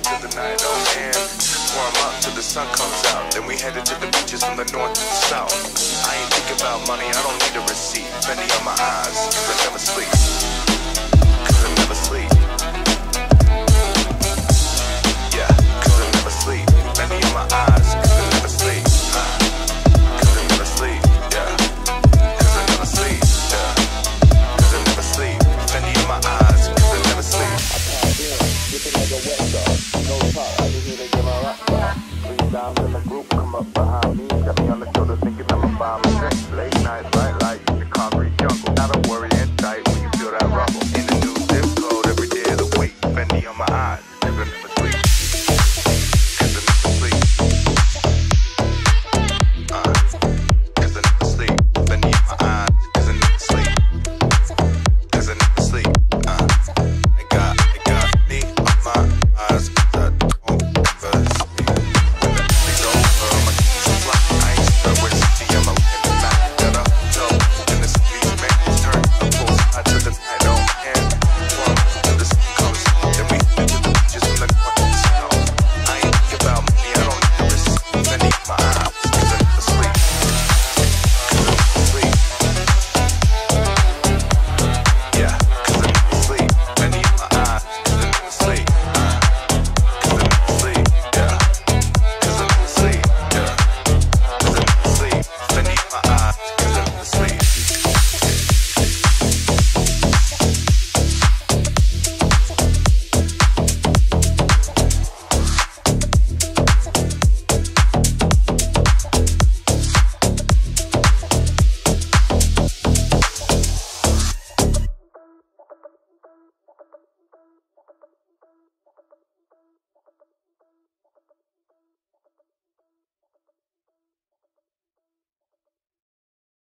To till the night oh end. Warm up till the sun comes out. Then we headed to the beaches from the north to the south. I ain't thinking about money, I don't need a receipt. Fendi on my eyes, but never sleep. Dimes in the group come up behind me